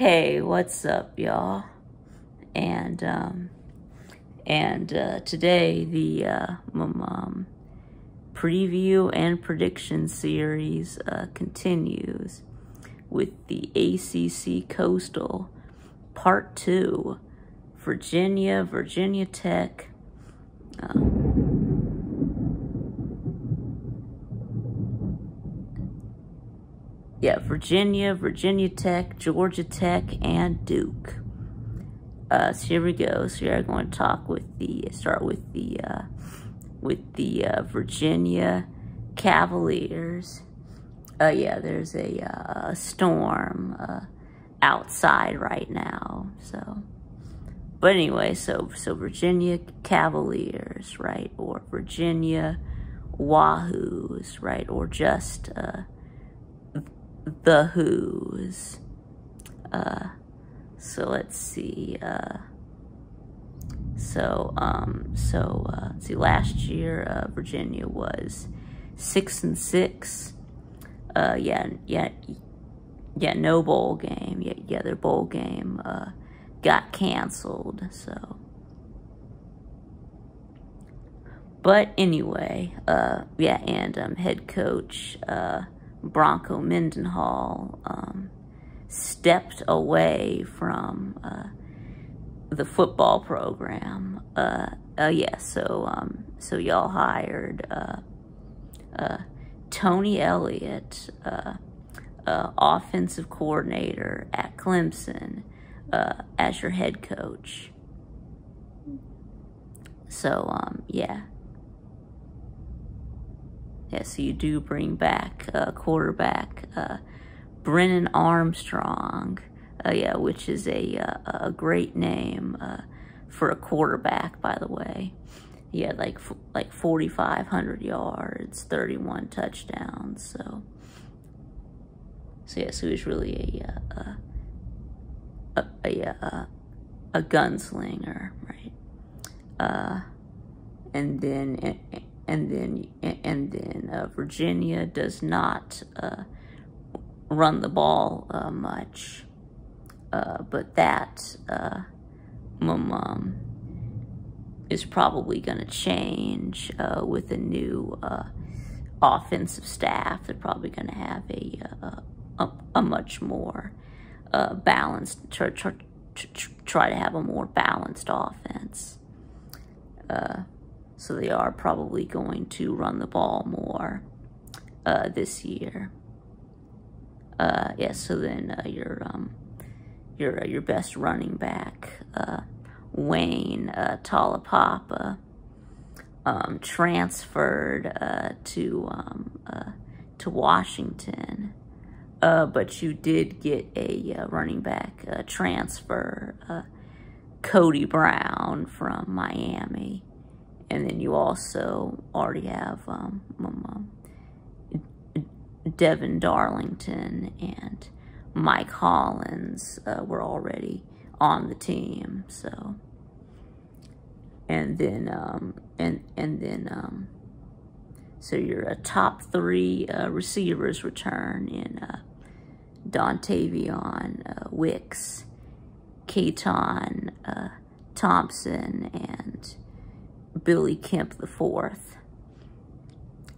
Hey, what's up, y'all? And um, and uh, today the uh, um, preview and prediction series uh, continues with the ACC Coastal Part Two, Virginia, Virginia Tech. Um, yeah, Virginia, Virginia Tech, Georgia Tech, and Duke. Uh, so here we go. So we are going to talk with the start with the uh, with the uh, Virginia Cavaliers. Uh, yeah, there's a, uh, storm uh, outside right now. So, but anyway, so so Virginia Cavaliers, right, or Virginia Wahoos, right, or just uh, the Who's. Uh, so let's see. Uh, so um, so uh, see, last year uh, Virginia was six and six. Uh, yeah, yeah, yeah. No bowl game. Yeah, yeah. Their bowl game uh, got canceled. So. But anyway, uh, yeah, and um, head coach uh, Bronco Mendenhall um, stepped away from uh, the football program. Uh, uh, yeah, so um, so y'all hired uh, uh, Tony Elliott, uh, uh, offensive coordinator at Clemson, as your head coach. So um, yeah. Yeah, so you do bring back uh, quarterback uh, Brennan Armstrong, uh, yeah, which is a, uh, a great name uh, for a quarterback, by the way. He had like like 4,500 yards, 31 touchdowns. So, so yeah, so he was really a uh, a a, a, a gunslinger, right? Uh, and then and then and then uh, Virginia does not uh, run the ball uh, much, uh, but that um, is probably going to change uh, with a new offensive staff. They're probably going to have a, a, a much more balanced try to have a more balanced offense. So they are probably going to run the ball more uh, this year. Uh, yeah, so then uh, your um, your uh, your best running back, uh, Wayne uh, Taulapapa, um, transferred to um, to Washington, but you did get a running back transfer, Cody Brown from Miami. And then you also already have um, um, Devin Darrington and Mike Hollins uh, were already on the team. So, and then, um, and, and then, um, so you're a top three uh, receivers return in uh, Dontayvion uh, Wicks, Keytaon uh, Thompson, and Billy Kemp the fourth.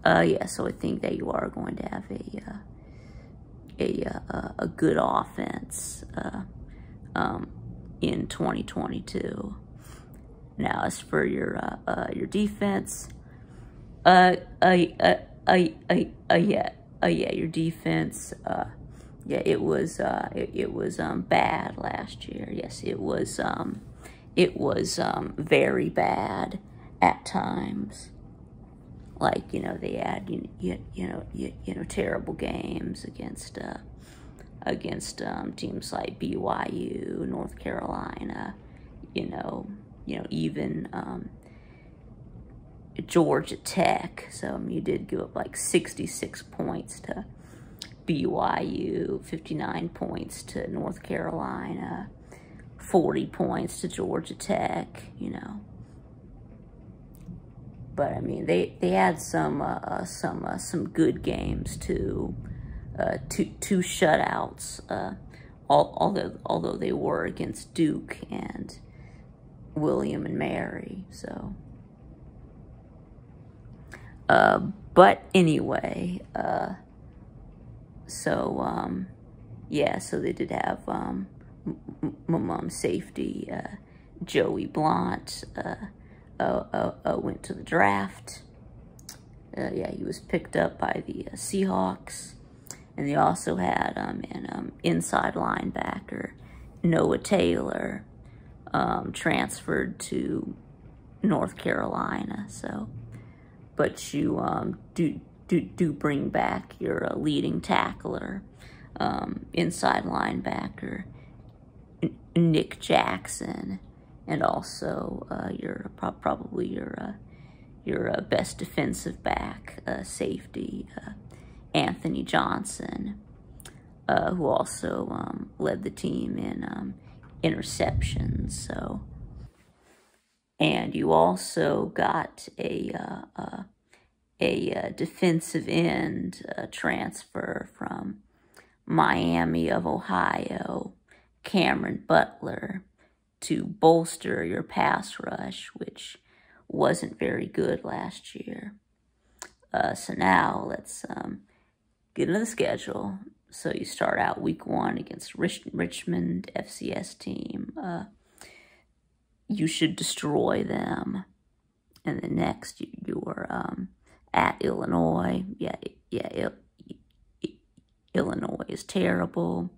Uh, yeah, so I think that you are going to have a uh, a uh, a good offense uh, um, in 2022. Now, as for your uh, uh, your defense, uh, uh, uh, uh, uh, uh yeah, uh, yeah, your defense, uh, yeah, it was uh, it, it was um bad last year. Yes, it was um, it was um very bad at times. Like, you know, they had, you, you, you know, you, you know, terrible games against, uh, against um, teams like BYU, North Carolina, you know, you know, even um, Georgia Tech. So um, you did give up like 66 points to BYU, 59 points to North Carolina, 40 points to Georgia Tech, you know. But I mean, they they had some uh, uh, some uh, some good games too. Uh, two two shutouts uh, although although they were against Duke and William and Mary, so. Uh, but anyway, uh, so um, yeah, so they did have um, my mom's safety. Uh, Joey Blount uh, uh, uh, went to the draft. yeah, he was picked up by the Seahawks. And they also had um, an um, inside linebacker, Noah Taylor, um, transferred to North Carolina. So, but you um, do, do, do bring back your uh, leading tackler, um, inside linebacker, Nick Jackson, and also uh, your pro probably your uh, your uh, best defensive back, uh, safety, uh, Anthony Johnson, uh, who also um, led the team in um, interceptions. So, and you also got a a defensive end transfer from Miami of Ohio, Cameron Butler, to bolster your pass rush, which wasn't very good last year. Uh, so now let's um, get into the schedule. So you start out week one against Rich Richmond FCS team. Uh, you should destroy them. And then next, you, you are um, at Illinois. Yeah, yeah, Il Illinois is terrible.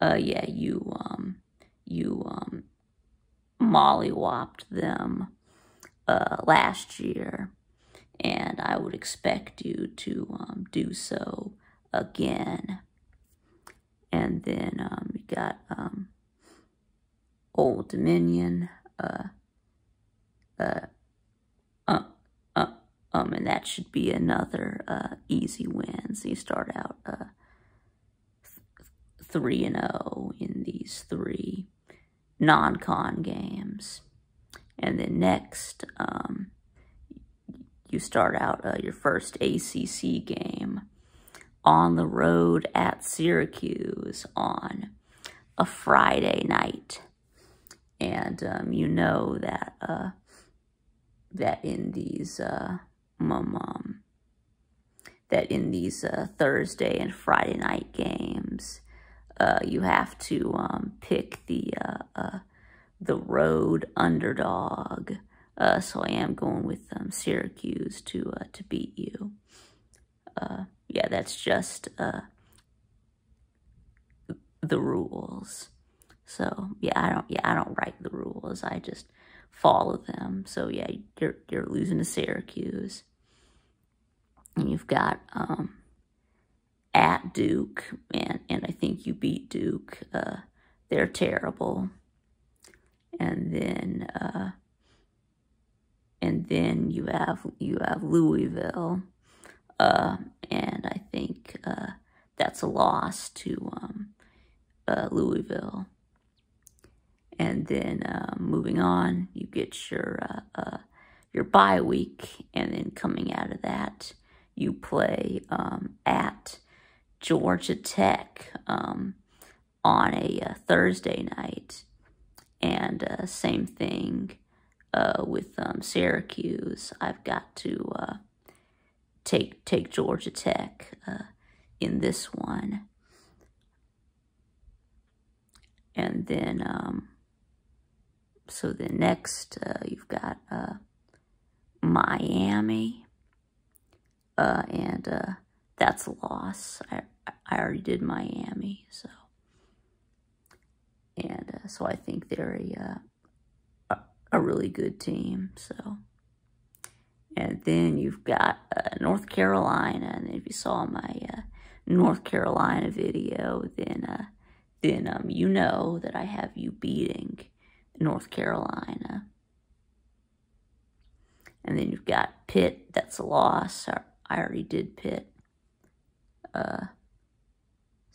Uh, yeah, you um, you um, mollywopped them uh, last year, and I would expect you to um, do so again. And then um, you got um, Old Dominion, uh, uh, uh, uh, um, and that should be another uh, easy win. So you start out uh, 3 and 0 in these three non-con games. And then next, um, you start out uh, your first ACC game on the road at Syracuse on a Friday night. And um, you know that uh, that in these uh, um, that in these uh, Thursday and Friday night games, uh, you have to um, pick the uh, uh, the road underdog. Uh, so I am going with um, Syracuse to uh, to beat you. Uh, yeah, that's just the rules. So yeah, I don't yeah I don't write the rules. I just follow them. So yeah, you're you're losing to Syracuse, and you've got um, at Duke, and and I think you beat Duke. Uh, they're terrible, and then uh, and then you have you have Louisville uh, and I think uh, that's a loss to um, uh, Louisville. And then uh, moving on, you get your your bye week, and then coming out of that, you play um, at Georgia Tech um, on a, a, Thursday night, and same thing with um, Syracuse. I've got to take take Georgia Tech uh, in this one. And then, um, so the next, uh, you've got uh, Miami, uh, and uh, that's a loss. I, I already did Miami, so. And uh, so I think they're a, a, a really good team, so. And then you've got uh, North Carolina. And if you saw my uh, North Carolina video, then uh, then um, you know that I have you beating North Carolina. And then you've got Pitt. That's a loss. I already did Pitt. Uh,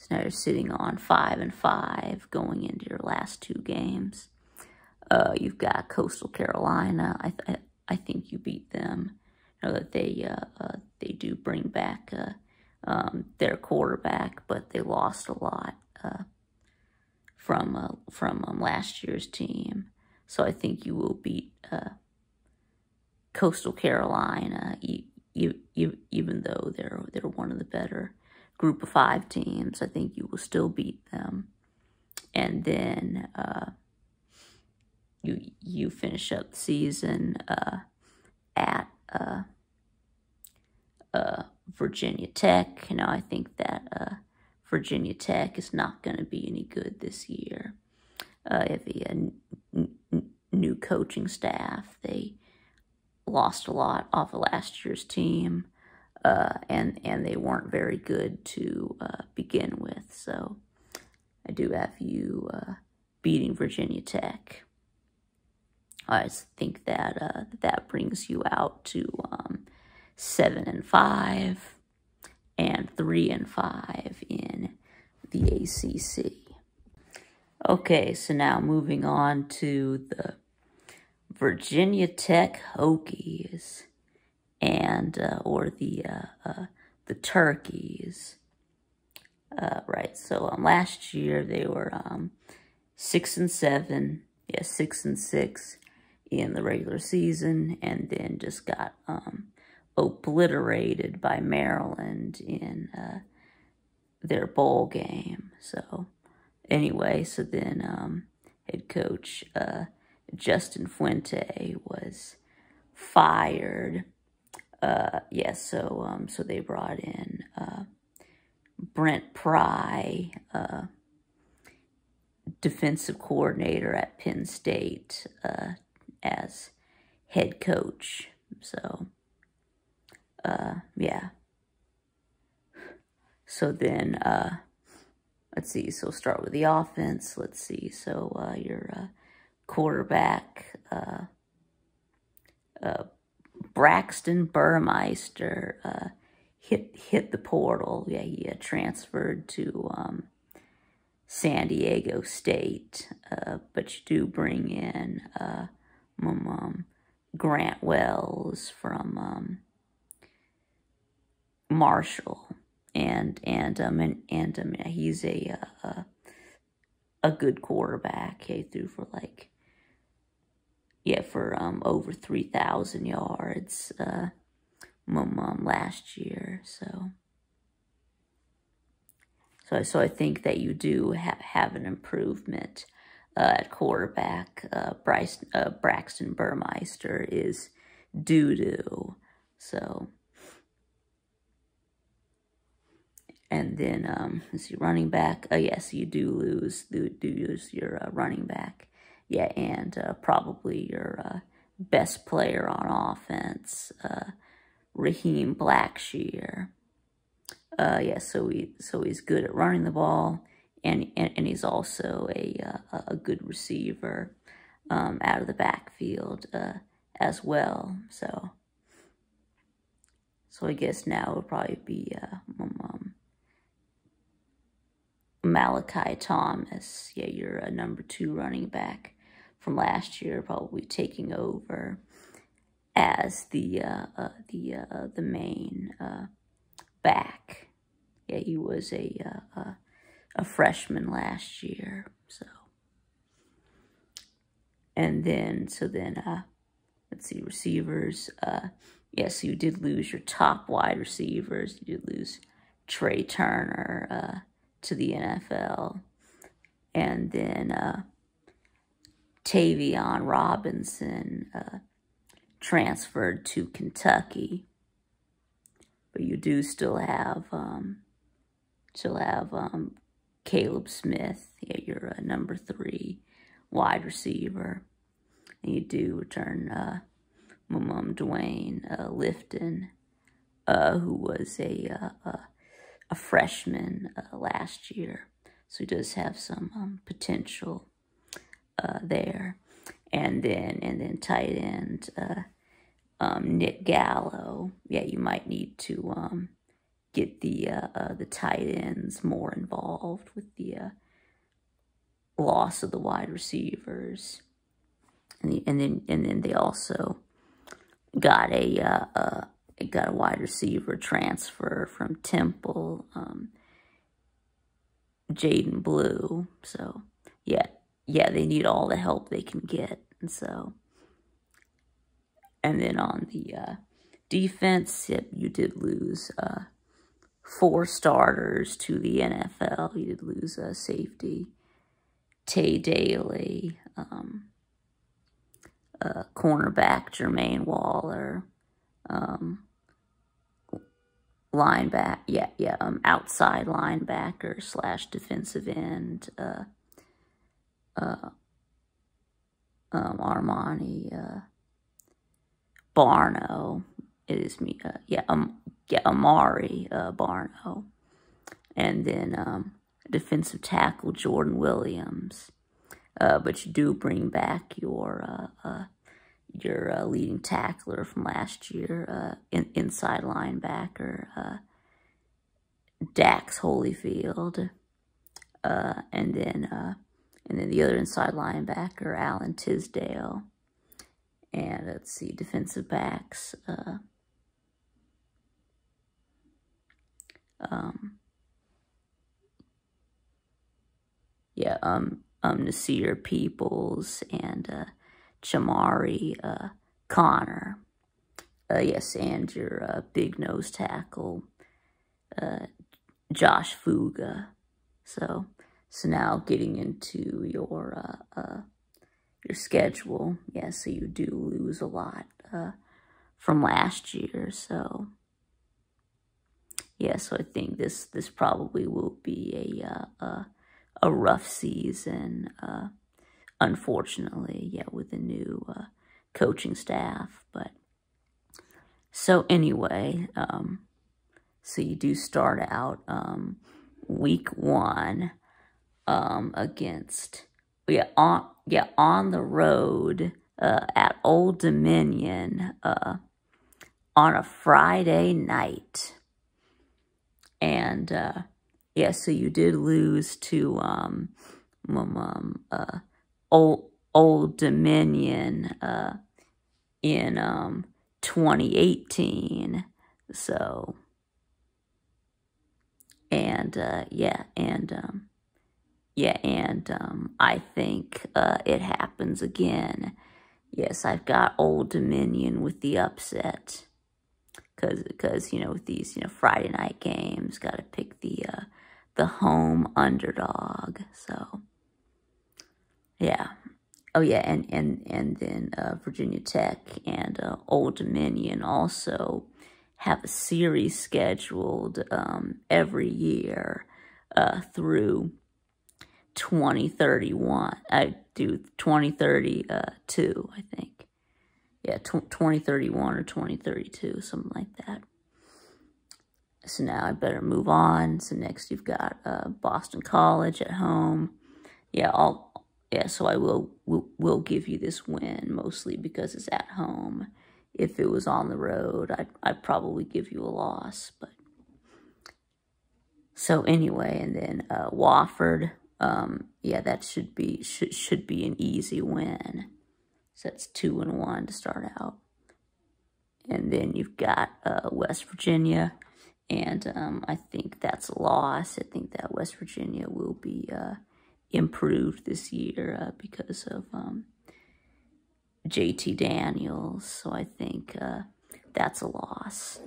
so now you're sitting on five and five going into your last two games. Uh, you've got Coastal Carolina. I, th I think you beat them. You know that they uh, uh, they do bring back uh, um, their quarterback, but they lost a lot. Uh, from uh, from um, last year's team. So I think you will beat Coastal Carolina, you, you, even though they're they're one of the better group of five teams. I think you will still beat them, and then uh, you you finish up the season uh, at uh, uh, Virginia Tech. You know, I think that uh, Virginia Tech is not going to be any good this year. Uh, if a new coaching staff, they lost a lot off of last year's team, uh, and and they weren't very good to uh, begin with. So I do have you uh, beating Virginia Tech. I think that uh, that brings you out to um, seven and five and three and five in the ACC. Okay, so now moving on to the Virginia Tech Hokies and uh, or the uh, uh, the Turkeys. Uh, right, so um, last year they were um, six and seven, yeah, six and six in the regular season, and then just got um, obliterated by Maryland in uh, their bowl game. So anyway, so then um, head coach uh, Justin Fuente was fired. Uh, yes, so um, so they brought in uh, Brent Pry, uh, defensive coordinator at Penn State, uh, as head coach. So, uh, yeah. So then, uh, let's see. So start with the offense. Let's see. So uh, your uh, quarterback, uh, uh, Braxton Burmeister, uh, hit hit the portal. Yeah, he uh, transferred to um, San Diego State, uh, but you do bring in uh, um, Grant Wells from um, Marshall, and and um and, and um, he's a uh, a good quarterback. He threw for like yeah, for um, over 3,000 yards uh, my mom last year. So, so, so I think that you do have, have an improvement uh, at quarterback. Uh, Bryce, uh, Braxton Burmeister is to. So, and then, um, let's see, running back. Oh, yes, you do lose, do, do lose your uh, running back yeah, and uh, probably your uh, best player on offense, uh, Raheem Blackshear. Uh, yeah, so he so he's good at running the ball, and and, and he's also a uh, a good receiver um, out of the backfield uh, as well. So so I guess now it would probably be um, um, Malachi Thomas. Yeah, you're a number two running back from last year, probably taking over as the uh, uh, the uh, the main uh, back. Yeah, he was a uh, a freshman last year, so. And then, so then, uh, let's see, receivers. yes, you did lose your top wide receivers. You did lose Trey Turner to the NFL. And then Tayvion Robinson uh, transferred to Kentucky. But you do still have, um, still have um, Caleb Smith. Yeah, you're a number three wide receiver. And you do return uh, Mum Dwayne uh, Lofton, uh, who was a, uh, a freshman uh, last year. So he does have some um, potential uh, there. And then, and then tight end, uh, um, Nick Gallo. Yeah, you might need to, um, get the, uh, uh the tight ends more involved with the, uh, loss of the wide receivers. And, the, and then, and then they also got a, uh, got a wide receiver transfer from Temple, um, Jadan Blue. So, yeah, they need all the help they can get. And so, and then on the uh, defense, yep, you did lose uh, four starters to the NFL. You did lose a safety, Tay Daly, um, uh, cornerback Jermaine Waller, um, linebacker, yeah, yeah, um, outside linebacker slash defensive end, uh, um, Armani, uh, Barno, it is me, uh, yeah, um, yeah, Amari, uh, Barno, and then, um, defensive tackle Jordan Williams, uh, but you do bring back your, uh, uh, your uh, leading tackler from last year, uh, in, inside linebacker, uh, Dax Hollifield, uh, and then uh, and then the other inside linebacker, Alan Tisdale, and let's see, defensive backs. Uh, um, yeah, um, um, Nasir Peoples and uh, Chamarri uh, Conner. Uh, yes, and your uh, big nose tackle, uh, Josh Fuga. So, so now getting into your uh, uh, your schedule. Yeah, so you do lose a lot uh, from last year. So, yeah, so I think this this probably will be a uh, a, a rough season. Uh, unfortunately, yeah, with the new uh, coaching staff. But so anyway, um, so you do start out um, week one um, against yeah on yeah on the road uh, at Old Dominion uh, on a Friday night, and uh, yeah, so you did lose to um, um uh, Old Old Dominion uh, in um, 2018. So, and uh, yeah, and um, yeah, and um, I think uh, it happens again. Yes, I've got Old Dominion with the upset. Cause, cause you know, with these you know Friday night games, got to pick the uh, the home underdog. So, yeah. Oh yeah, and and and then uh, Virginia Tech and uh, Old Dominion also have a series scheduled um, every year uh, through 2031. I do 2032, I think. Yeah, 2031 or 2032, something like that. So now I better move on. So next you've got uh, Boston College at home. Yeah, all yeah, so I will, will will give you this win mostly because it's at home. If it was on the road, I'd, I'd probably give you a loss. But so anyway, and then uh, Wofford, um, yeah, that should be should should be an easy win. So that's two and one to start out, and then you've got uh, West Virginia, and um, I think that's a loss. I think that West Virginia will be. Uh, improved this year uh, because of um, JT Daniels. So I think uh, that's a loss.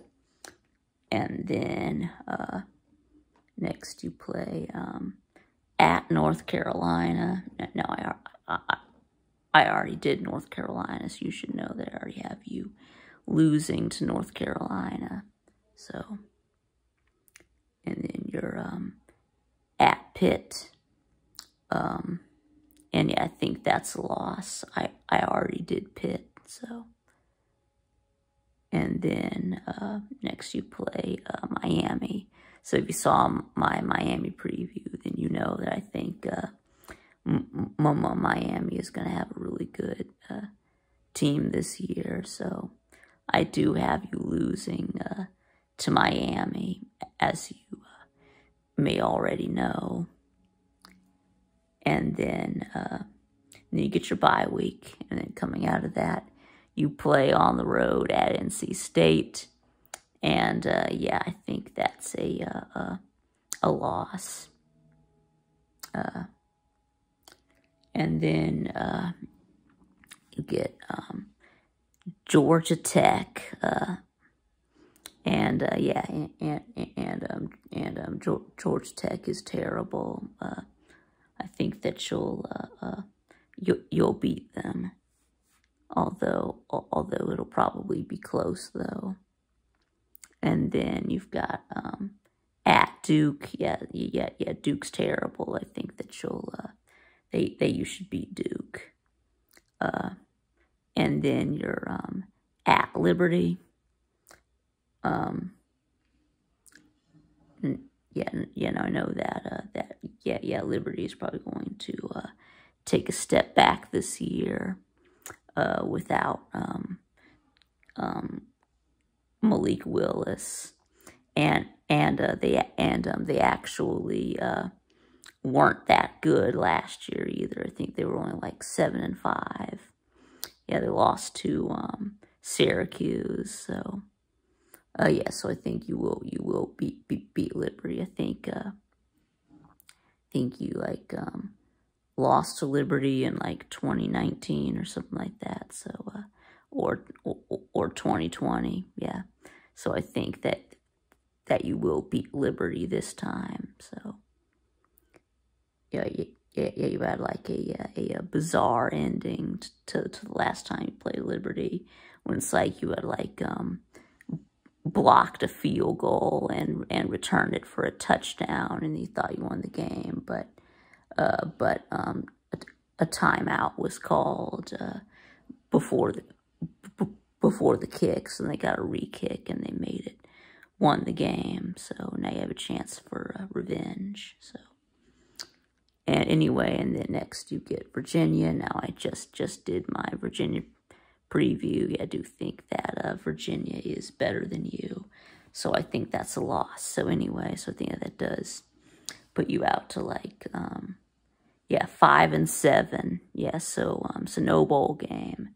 And then uh, next you play um, at North Carolina. No, I, I, I already did North Carolina, so you should know that I already have you losing to North Carolina. So, and then you're um, at Pitt um, and yeah, I think that's a loss. I, I already did Pitt, so. And then uh, next you play uh, Miami. So if you saw my Miami preview, then you know that I think uh, Miami is going to have a really good uh, team this year. So I do have you losing uh, to Miami, as you uh, may already know and then, uh, then you get your bye week, and then coming out of that, you play on the road at NC State, and uh, yeah, I think that's a uh, a loss. Uh, and then uh, you get um, Georgia Tech, uh, and uh, yeah, and and and um, and um, Georgia Tech is terrible. Uh, I think that you'll uh, uh, you you'll beat them, although although it'll probably be close though. And then you've got um, at Duke, yeah, yeah, yeah. Duke's terrible. I think that you'll uh, they they you should beat Duke. Uh, and then you're um, at Liberty. Um, yeah, yeah, no, I know that uh, that yeah, yeah, Liberty is probably going to uh, take a step back this year uh, without um, um, Malik Willis, and and uh, they and um, they actually uh, weren't that good last year either. I think they were only like seven and five. Yeah, they lost to um, Syracuse. So, uh, yeah, so I think you will you will beat beat, beat Liberty. I think uh, I think you like um, lost to Liberty in like 2019 or something like that. So, uh, or, or or 2020. Yeah. So I think that that you will beat Liberty this time. So yeah, yeah, yeah, you had like a, a, a bizarre ending to, to the last time you played Liberty when it's like you had like um, blocked a field goal and and returned it for a touchdown and you thought you won the game, but uh, but um, a, a, timeout was called uh, before the before the kicks and they got a re-kick and they made it won the game. So now you have a chance for uh, revenge. So. And anyway, and then next you get Virginia. Now I just just did my Virginia preview. I do think that uh, Virginia is better than you. So I think that's a loss. So anyway, so I think that does put you out to like, um, yeah, five and seven. Yeah, so um, so no bowl game,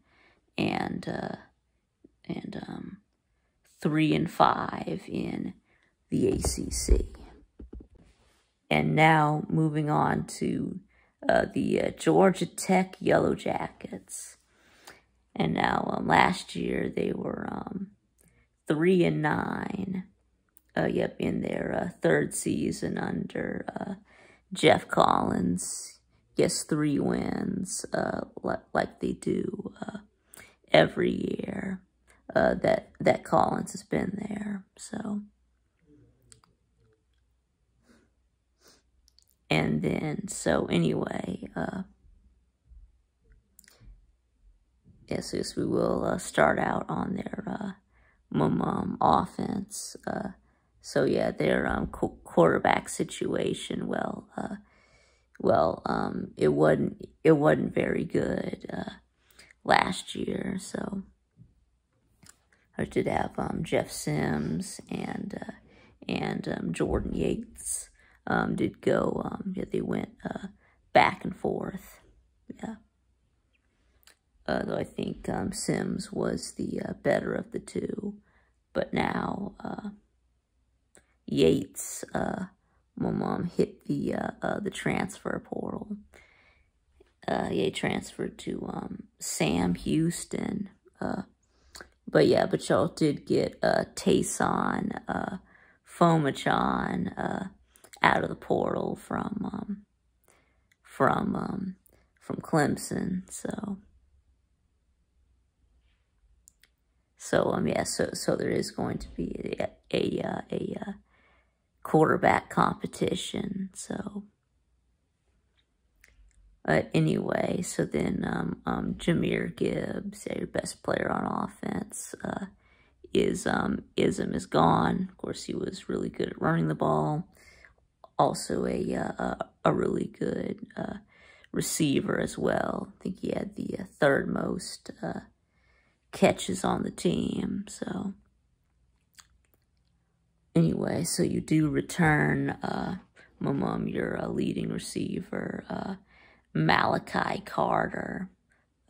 and uh, and um, three and five in the ACC. And now moving on to uh, the uh, Georgia Tech Yellow Jackets. And now um, last year they were um, three and nine. Uh, yep, in their uh, third season under uh, Geoff Collins. Yes, three wins, uh, like they do every year that that Collins has been there. So. And then, so anyway, uh, yes, yes, we will uh, start out on their uh, mum offense. Uh, so yeah, their um, qu quarterback situation. Well, uh, well, um, it wasn't it wasn't very good uh, last year. So I did have um, Jeff Sims and uh, and um, Jordan Yates um, did go, um, yeah, they went uh, back and forth. Yeah. Uh, though I think um, Sims was the uh, better of the two. But now uh, Yates, uh, my mom hit the uh, uh, the transfer portal. Uh, yeah, transferred to um, Sam Houston. Uh, but yeah, but y'all did get uh, Taisun, uh, Phommachanh, uh, out of the portal from um, from um, from Clemson. So so um yeah so so there is going to be a a a, a uh, quarterback competition. So. Uh, anyway, so then um, um, Jahmyr Gibbs, your best player on offense, uh, is um, Ism is gone. Of course, he was really good at running the ball also a uh, a really good uh, receiver as well. I think he had the uh, third most uh, catches on the team. So anyway, so you do return uh, mom, your uh, leading receiver, uh, Malachi Carter.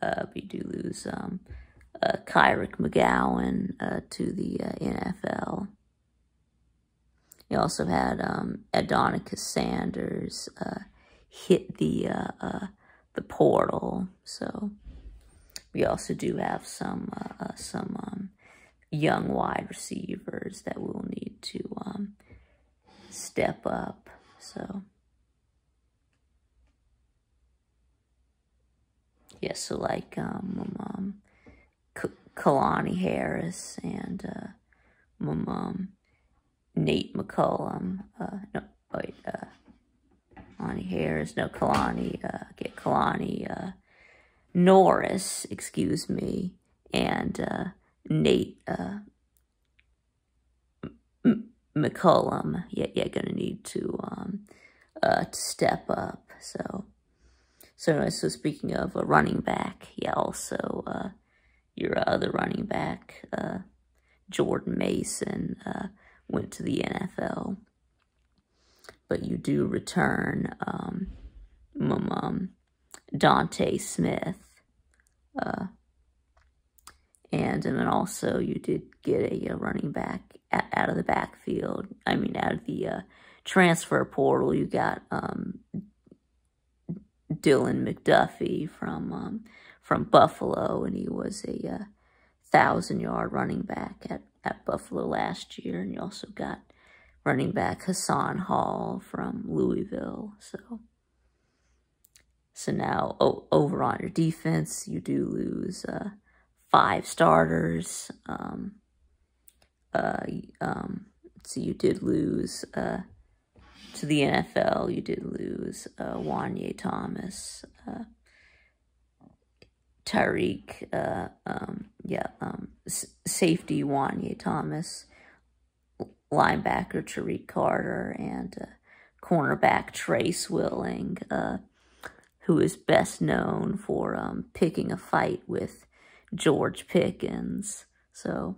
Uh, we do lose um, uh, Kyric McGowan uh, to the uh, NFL. He also had um, Adonicus Sanders uh, hit the uh, the portal. So we also do have some some um, young wide receivers that we'll need to um, step up. So yeah, so like um, um Kalani Harris and uh, my mom, Nate McCollum. Uh, no, wait, uh, Kalani Harris. No, Kalani. Uh, get Kalani uh, Norris. Excuse me, and uh, Nate uh, McCollum. Yeah, yeah, gonna need to um, uh, to step up. So, so so speaking of a running back, yeah, also uh, your other running back, uh, Jordan Mason, uh, went to the NFL. But you do return um, um, Dante Smith. Uh, and, and then also you did get a, a running back out of the backfield. I mean, out of the uh, transfer portal, you got um, Dylan McDuffie from um, from Buffalo, and he was a uh, thousand yard running back at, at Buffalo last year. And you also got running back Hassan Hall from Louisville. So, so now over on your defense, you do lose uh, five starters. Um, uh, um, so you did lose uh, to the NFL. You did lose uh, Juanyeh Thomas. Uh, Tyreek, uh, um, yeah, um, safety Juanyeh Thomas, linebacker Tariq Carter, and uh, cornerback Tre Swilling, uh, who is best known for um, picking a fight with George Pickens. So,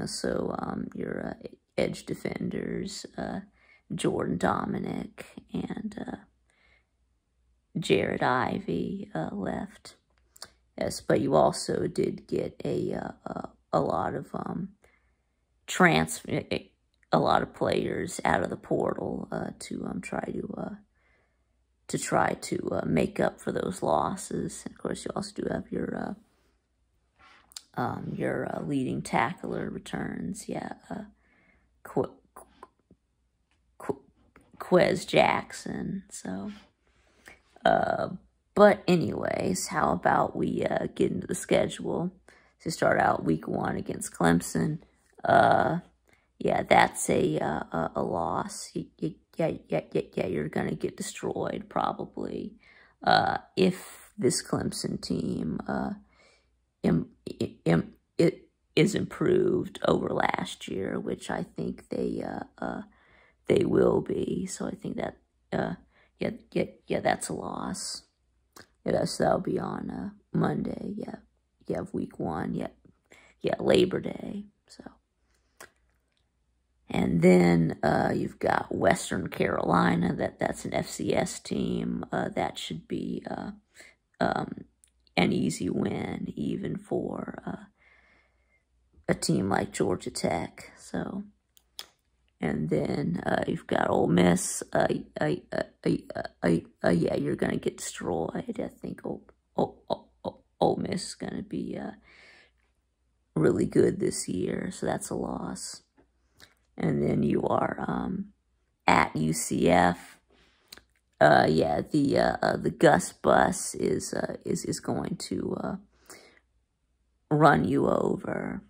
uh, so um, your edge defenders, uh, Jordan Domineck and uh, Jared Ivey left. Yes, but you also did get a uh, a lot of um, transfer, a lot of players out of the portal uh, to um, try to uh, to try to uh, make up for those losses. And of course, you also do have your uh, um, your uh, leading tackler returns. Yeah, Qu Quez Jackson. So. Uh, but anyways, how about we uh, get into the schedule to start out week one against Clemson? Uh, yeah, that's a uh, a loss. yeah, yeah, yeah, yeah, you're gonna get destroyed probably. Uh, if this Clemson team uh, Im, Im, it is improved over last year, which I think they uh, uh, they will be. So I think that uh, yeah, yeah, yeah, that's a loss. Yeah, so that'll be on uh, Monday. Yeah, you have week one. Yeah, yeah, Labor Day. So, and then uh, you've got Western Carolina. That that's an FCS team. Uh, that should be uh, um, an easy win, even for uh, a team like Georgia Tech. So. And then uh, you've got Ole Miss. Uh, uh, uh, yeah, you're going to get destroyed. I think Ole, Ole, Ole, Miss is going to be uh, really good this year, so that's a loss. And then you are um, at UCF. Uh, yeah, the uh, uh, the Gus bus is uh, is is going to uh, run you over,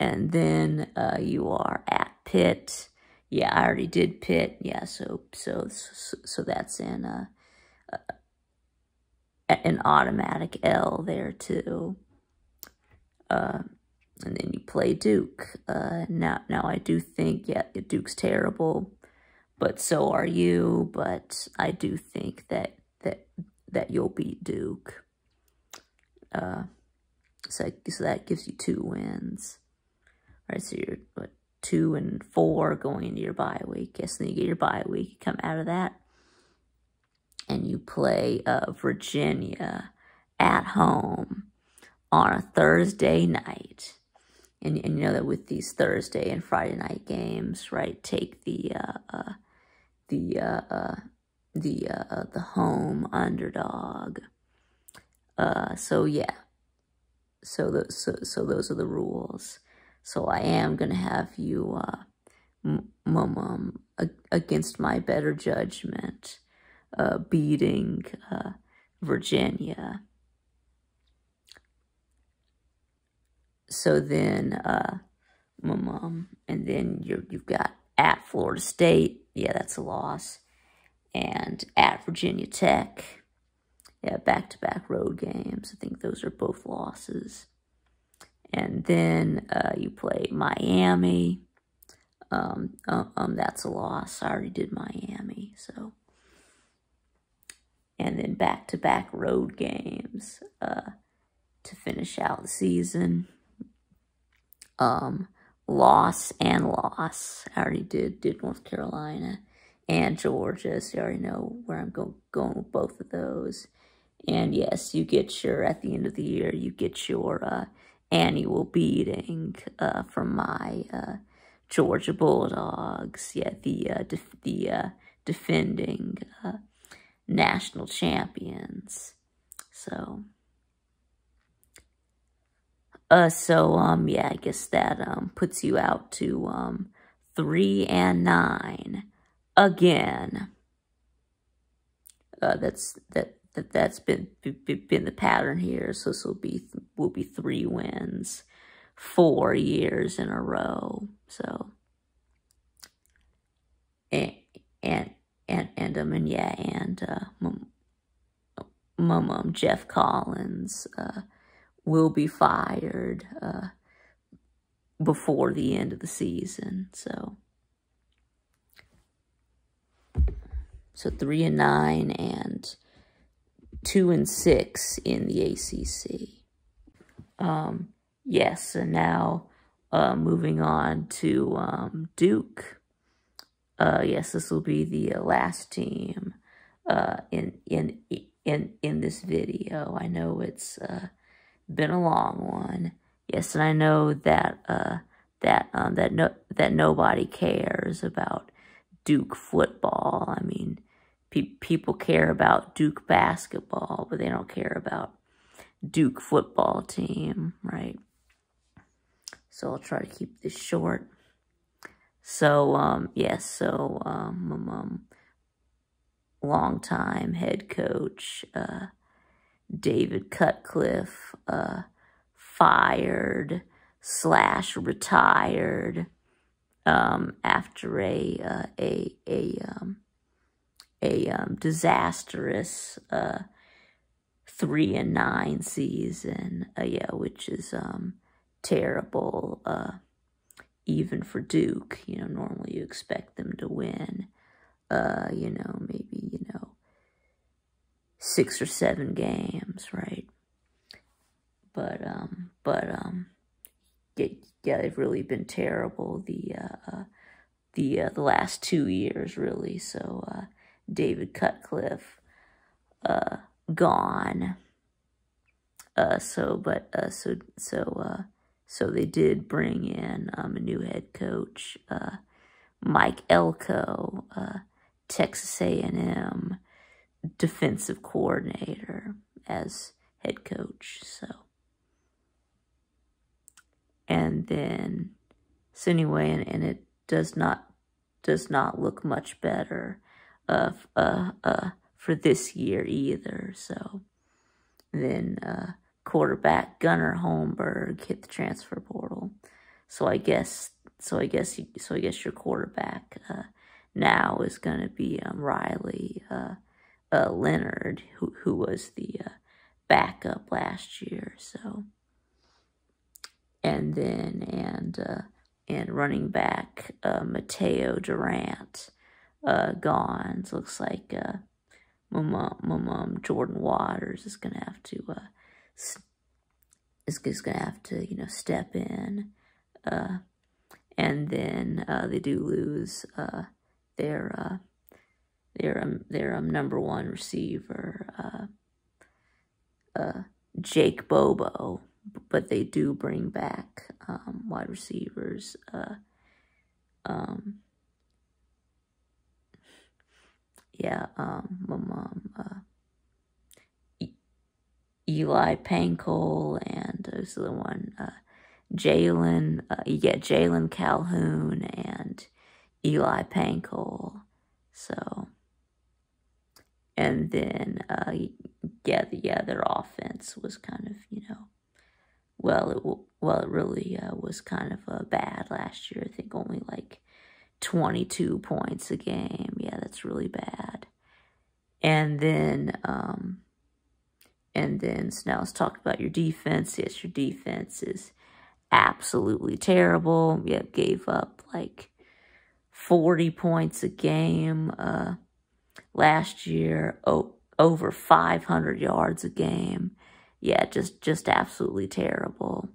and then uh, you are at Pitt. Yeah, I already did Pitt. Yeah, so so so, so that's in a, uh, an automatic L there too. Uh, and then you play Duke. Uh, now, now I do think, yeah, Duke's terrible, but so are you. But I do think that that that you'll beat Duke. Uh, so so that gives you two wins, right? So you're what two and four going into your bye week. Yes, then you get your bye week, you come out of that, and you play uh, Virginia at home on a Thursday night. And, and you know that with these Thursday and Friday night games, right, take the, uh, uh, the, uh, uh the uh, the home underdog. Uh, so yeah, so those so, so those are the rules. So I am gonna have you, uh, mum, against my better judgment, uh, beating uh, Virginia. So then, uh, mum, and then you you've got at Florida State. Yeah, that's a loss. And at Virginia Tech. Yeah, back-to-back -back road games. I think those are both losses. And then uh, you play Miami. Um, uh, um, that's a loss. I already did Miami, so. And then back-to-back -back road games uh, to finish out the season. Um, loss and loss. I already did did North Carolina and Georgia, so you already know where I'm go going with both of those. And yes, you get your, at the end of the year, you get your uh, annual beating uh, from my uh, Georgia Bulldogs. Yeah, the, uh, def the uh, defending uh, national champions. So... Uh, so, um, yeah, I guess that, um, puts you out to, um, three and nine again. Uh, that's, that, that, that's been, been the pattern here. So this will be, will be three wins, four years in a row. So, and, and, and, and, um, and yeah, and, uh, mum, mum, um, Geoff Collins, uh, will be fired uh, before the end of the season. So, so three and nine and two and six in the ACC. Um, yes, and now uh, moving on to um, Duke. Uh, yes, this will be the uh, last team uh, in in in in this video. I know it's uh, been a long one. Yes, and I know that uh, that um, that no that nobody cares about Duke football. I mean, pe people care about Duke basketball, but they don't care about Duke football team, right? So I'll try to keep this short. So, um, yes, so, um, um, long time head coach, uh, David Cutcliffe uh, fired slash retired um, after a uh, a a um, a um, disastrous uh, three and nine season. Uh, yeah, which is um, terrible. Uh, even for Duke, you know, normally you expect them to win. Uh, you know, maybe you know six or seven games, right? But, um, but, um, yeah, yeah they've really been terrible the, uh, uh, the, uh, the last two years, really. So, uh, David Cutcliffe, uh, gone. Uh, so, but, uh, so, so, uh, so they did bring in, um, a new head coach, uh, Mike Elko, uh, Texas A&M, defensive coordinator as head coach. So, and then, so anyway, and, and it does not does not look much better uh, uh, uh, for this year either. So then uh, quarterback Gunnar Holmberg hit the transfer portal. So I guess so I guess so I guess your quarterback uh, now is going to be um, Riley uh, uh, Leonard, who, who was the uh, backup last year. So, and then, and, uh, and running back, uh, Mataeo Durant, gone. So looks like, my mom, my mom, Jordan Waters is going to have to, uh, is, to have to, you know, step in. Uh, and then, uh, they do lose, uh, their, uh, their um, their um, number one receiver, uh, uh, Jake Bobo, but they do bring back um, wide receivers. Uh, um, yeah, um, my mom, uh, Eli Pancol, and there's the one, uh, Jalen, uh, you get Jalen Calhoun and Eli Pancol. So, and then, uh, yeah, the, yeah, their offense was kind of, you know, well, it well, it really uh, was kind of uh, bad last year. I think only like 22 points a game. Yeah, that's really bad. And then, um, and then, so now let's talk about your defense. Yes, your defense is absolutely terrible. Yep, gave up like 40 points a game uh, last year, oh, over 500 yards a game. Yeah, just, just absolutely terrible.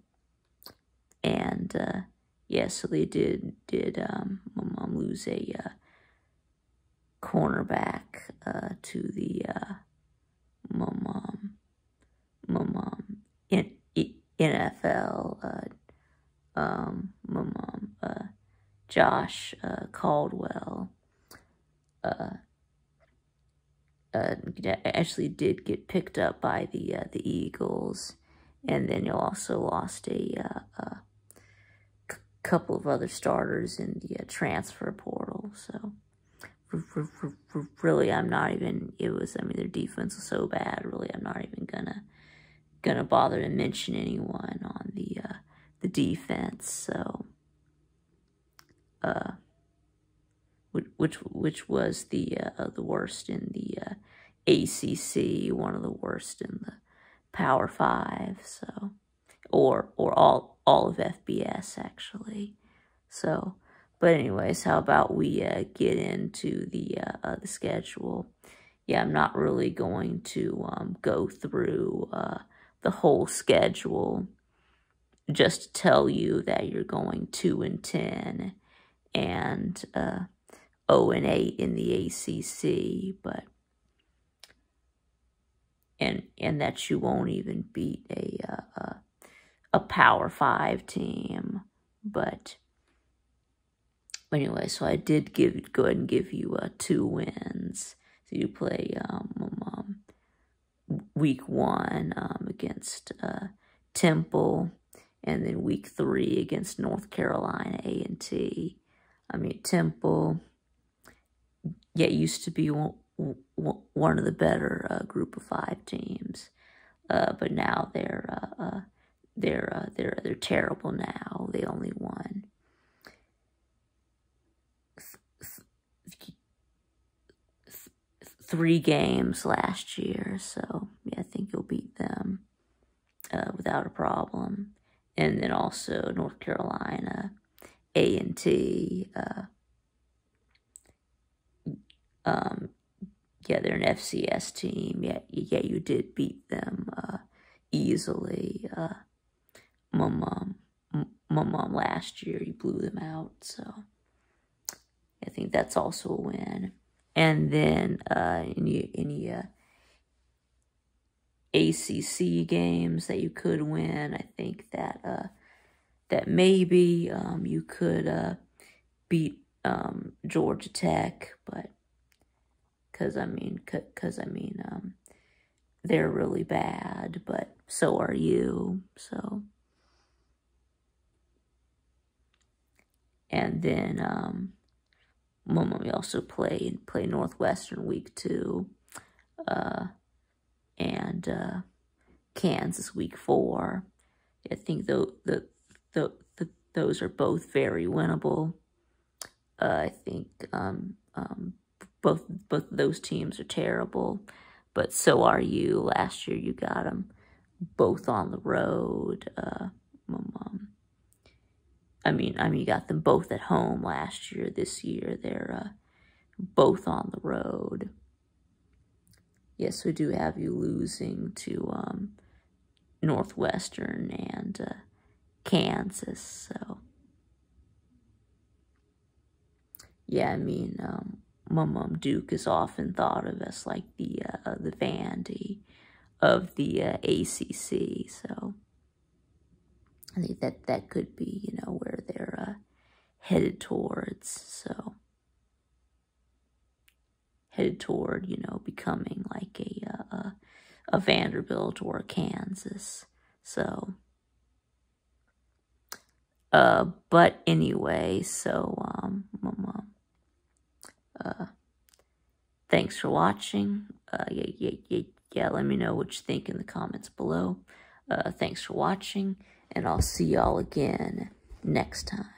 And, uh, yeah, so they did, did, um, my mom lose a, uh, cornerback, uh, to the, uh, my mom, my mom, in, NFL, uh, um, my mom, uh, Josh uh, Caldwell, uh, uh, actually did get picked up by the uh, the Eagles, and then you also lost a, uh, a couple of other starters in the uh, transfer portal. So really, I'm not even. It was. I mean, their defense was so bad. Really, I'm not even gonna gonna bother to mention anyone on the uh, the defense. So, uh, which which was the uh, the worst in the uh, ACC, one of the worst in the Power Five. So, or or all all of FBS actually. So, but anyways, how about we uh, get into the uh, uh, the schedule? Yeah, I'm not really going to um, go through uh, the whole schedule just to tell you that you're going 2 and 10 and uh, 0 and 8 in the ACC, but and and that you won't even beat a uh, a, Power Five team, but anyway, so I did give go ahead and give you uh, two wins. So you play um, um week one um, against uh, Temple, and then week three against North Carolina A and T. I mean Temple. Yeah, used to be one, one of the better uh, group of five teams, uh, but now they're uh, uh, they're uh, they're they're terrible now. They only won three games last year, so yeah, I think you'll beat them uh, without a problem. And then also North Carolina, A and T. Uh, um, yeah, they're an FCS team. Yeah, yeah, you did beat them uh, easily. My mom, my mom last year, you blew them out. So I think that's also a win and then uh, any any uh, ACC games that you could win. I think that uh, that maybe um, you could uh, beat um, Georgia Tech, but because I mean, because I mean, um, they're really bad, but so are you. So. Then, um, we also play play Northwestern week two, uh, and uh, Kansas week four. I think the, the, the, the those are both very winnable. Uh, I think um, um, both both those teams are terrible, but so are you. Last year you got them both on the road. Uh, I mean, I mean, you got them both at home last year. This year, they're uh, both on the road. Yes, we do have you losing to um, Northwestern and uh, Kansas. So, yeah, I mean, um, my mom Duke is often thought of as like the uh, the Vandy of the uh, ACC. So. I think that that could be, you know, where they're uh, headed towards. So headed toward, you know, becoming like a, uh, a, Vanderbilt or a Kansas. So, uh, but anyway, so, um, uh, thanks for watching. Uh, yeah, yeah, yeah, yeah, let me know what you think in the comments below. Uh, thanks for watching, and I'll see y'all again next time.